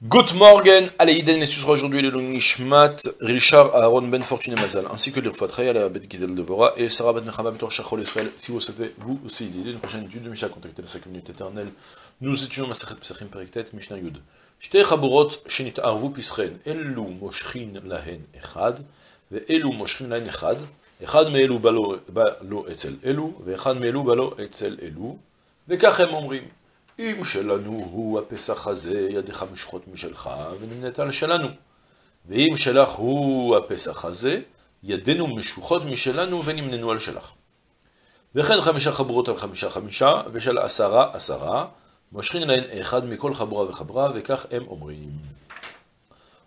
Good morgen, Aleiden les aujourd'hui les Nishmat, Richard Aaron Ben Fortune et Mazal, ainsi que l'Irfatrei, Alea Ben Gidel Devora et Sarah Ben Nechama Ben Shachol Israël. Si vous souhaitez, vous aussi, l'idée une prochaine étude de Mishnah, contactez la 5 minutes éternelle. Nous étudions Masachet Pesachim Periktet, Mishnah Yud. Shte Chaburot, Shenit Arvu Pisren, Elu Moshrin Lahen Echad, Ve Elu Moshrin Lahen Echad, Echad Meelu Balo Etzel Elu, Ve Echad Meelu Balo Etzel Elu, Ve Kachem Omrim. אם שלנו הוא הפסח הזה, ידיך משחות משלך, ונמנית על שלנו. ואם שלך הוא הפסח הזה, ידינו משוחות משלנו, ונמננו על שלך. וכן חמישה חברות על חמישה חמישה, ושל עשרה עשרה, מושכין להן אחד מכל חברה וחברה, וכך הם אומרים.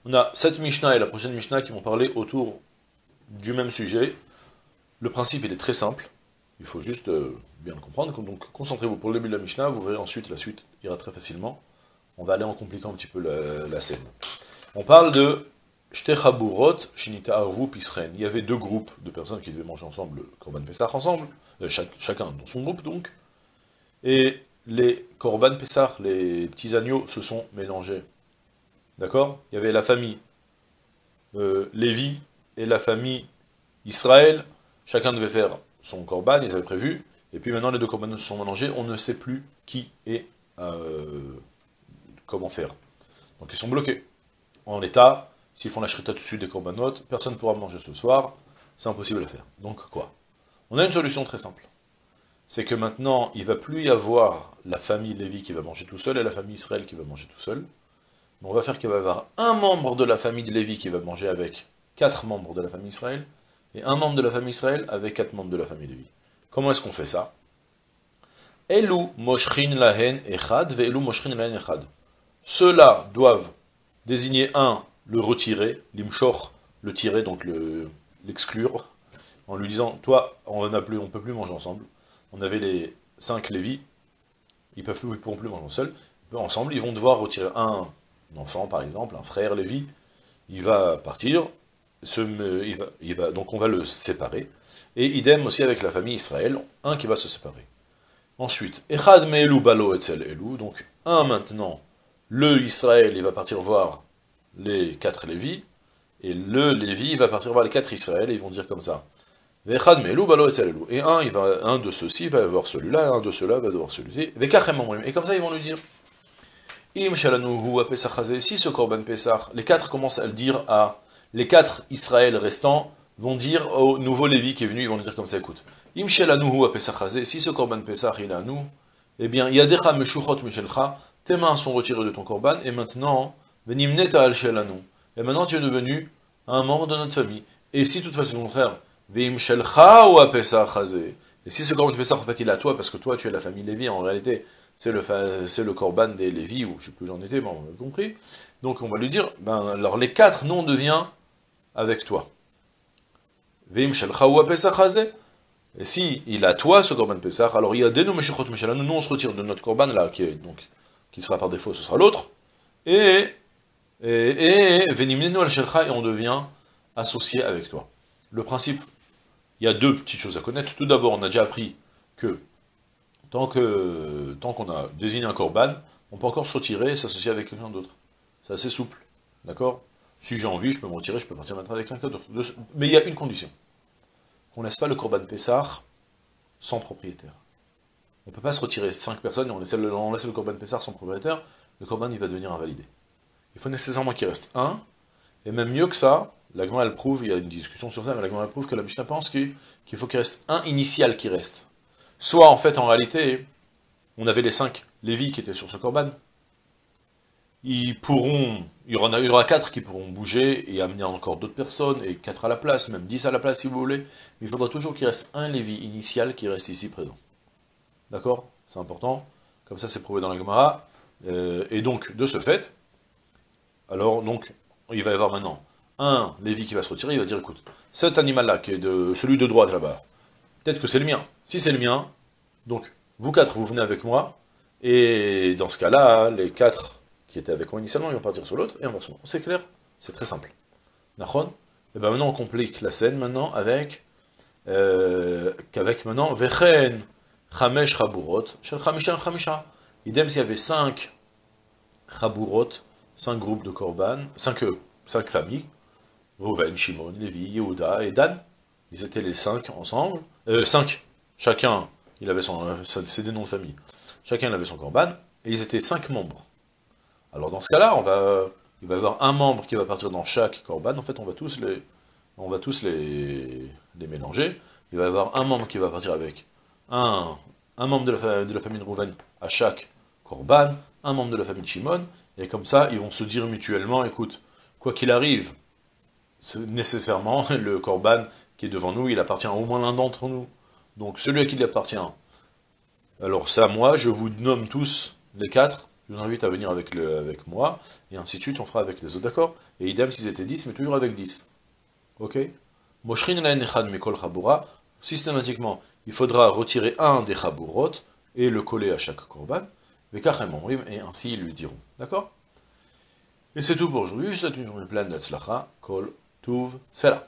On a cette Mishnah et la prochaine Mishnah qui vont parler autour du même sujet. Le principe, il est très simple. Il faut juste euh, bien le comprendre. Donc concentrez-vous pour le début de la Mishnah, vous verrez ensuite la suite ira très facilement. On va aller en compliquant un petit peu la, scène. On parle de Shtechaburot, Shinita Arvu, Pisren. Il y avait deux groupes de personnes qui devaient manger ensemble le Korban Pessah ensemble, euh, chacun dans son groupe donc. Et les Korban Pessah, les petits agneaux, se sont mélangés. D'accord? Il y avait la famille euh, Lévi et la famille Israël. Chacun devait faire son corban, ils avaient prévu, et puis maintenant les deux corbanes sont mélangés, on ne sait plus qui et euh, comment faire. Donc ils sont bloqués. En l'état, s'ils font la shrita dessus des corbanotes, personne ne pourra manger ce soir, c'est impossible à faire. Donc quoi? On a une solution très simple. C'est que maintenant, il ne va plus y avoir la famille Lévi qui va manger tout seul et la famille Israël qui va manger tout seul. Mais on va faire qu'il va y avoir un membre de la famille de Lévi qui va manger avec quatre membres de la famille Israël, et un membre de la famille Israël avec quatre membres de la famille Lévi. Comment est-ce qu'on fait ça? Elu moshrin lahen echad ve moshrin lahen echad. Ceux-là doivent désigner un, le retirer, l'imshor, le tirer, donc l'exclure, en lui disant, toi, on ne on peut plus manger ensemble. On avait les cinq Lévi, ils peuvent plus, ils pourront plus manger seuls. Ensemble, ils vont devoir retirer un enfant, par exemple, un frère Lévi, il va partir, il va, donc on va le séparer. Et idem aussi avec la famille Israël, un qui va se séparer. Ensuite, Echad Me'elu Balo Etzel Elu, donc un maintenant, le Israël, il va partir voir les quatre Lévis, et le Lévi, il va partir voir les quatre Israël, et ils vont dire comme ça. Echad Me'elu Balo Etzel Elu. Et un, il va, un de ceux-ci va voir celui-là, un de ceux-là va voir celui-ci. Et comme ça, ils vont lui dire. Im si ce Korban Pesach, les quatre commencent à le dire à les quatre Israël restants vont dire au nouveau Lévi qui est venu, ils vont dire comme ça, écoute, Imshelanuhu a si ce korban Pesach il est à nous, eh bien, Yadecha meshuchot mishelcha, tes mains sont retirées de ton korban, et maintenant, venimneta al shelanu, et maintenant tu es devenu un membre de notre famille. Et si toutefois c'est le contraire, Vim shelcha ou et si ce korban Pesach en fait il est à toi, parce que toi tu es la famille Lévi, en réalité, c'est le, c'est le des Lévi, ou je sais plus où j'en étais, bon, on a compris. Donc on va lui dire, ben alors les quatre, nous on devient avec toi. Et si il a toi ce korban Pesach, alors il y a des nous nous on se retire de notre korban là, qui, donc, qui sera par défaut, ce sera l'autre. Et, et, et, et on devient associé avec toi. Le principe, il y a deux petites choses à connaître. Tout d'abord, on a déjà appris que tant que tant qu'on a désigné un korban, on peut encore se retirer et s'associer avec quelqu'un d'autre. C'est assez souple. D'accord? Si j'ai envie, je peux me retirer, je peux partir maintenant avec quelqu'un d'autre. Mais il y a une condition. Qu'on ne laisse pas le Corban Pessar sans propriétaire. On ne peut pas se retirer cinq personnes et on laisse le, Corban Pessar sans propriétaire, le Corban il va devenir invalidé. Il faut nécessairement qu'il reste un, et même mieux que ça, la elle prouve, il y a une discussion sur ça, mais la elle prouve que la Mishnah pense qu'il faut qu'il reste un initial qui reste. Soit en fait, en réalité, on avait les cinq Lévi qui étaient sur ce Corban, ils pourront, il y, y aura quatre qui pourront bouger et amener encore d'autres personnes, et quatre à la place, même dix à la place si vous voulez, mais il faudra toujours qu'il reste un Lévi initial qui reste ici présent. D'accord? C'est important, comme ça c'est prouvé dans la Gemara, euh, et donc, de ce fait, alors donc, il va y avoir maintenant un Lévi qui va se retirer, il va dire, écoute, cet animal-là, qui est de celui de droite là-bas, peut-être que c'est le mien. Si c'est le mien, donc, vous quatre, vous venez avec moi, et dans ce cas-là, les quatre qui étaient avec moi initialement, ils vont partir sur l'autre, et inversement. C'est clair C'est très simple. Nachon Et bien maintenant on complique la scène maintenant avec, euh, qu'avec maintenant, Vechen Chamesh Chaburot, Shel Chamisha Chamisha. Idem s'il y avait cinq Chaburot, cinq groupes de korban, cinq, cinq familles, Rouven, Shimon, Lévi, Yehuda et Dan, ils étaient les cinq ensemble, euh, cinq, chacun, il avait son, euh, c'est des noms de famille, chacun avait son korban, et ils étaient cinq membres. Alors dans ce cas-là, on va, il va y avoir un membre qui va partir dans chaque korban, en fait on va tous les, on va tous les, les mélanger, il va y avoir un membre qui va partir avec un, un membre de la, de la famille de Rouven à chaque korban, un membre de la famille de Shimon, et comme ça, ils vont se dire mutuellement, écoute, quoi qu'il arrive, nécessairement, le korban qui est devant nous, il appartient au moins l'un d'entre nous. Donc celui à qui il appartient, alors ça, moi, je vous nomme tous les quatre, je vous invite à venir avec, le, avec moi, et ainsi de suite, on fera avec les autres, d'accord? Et idem, s'ils étaient 10, mais toujours avec 10. Ok? Systématiquement, il faudra retirer un des chaburot et le coller à chaque korban, et ainsi ils lui diront. D'accord? Et c'est tout pour aujourd'hui, je souhaite une journée pleine d'Atzlacha, Kol, Tuv, Sela.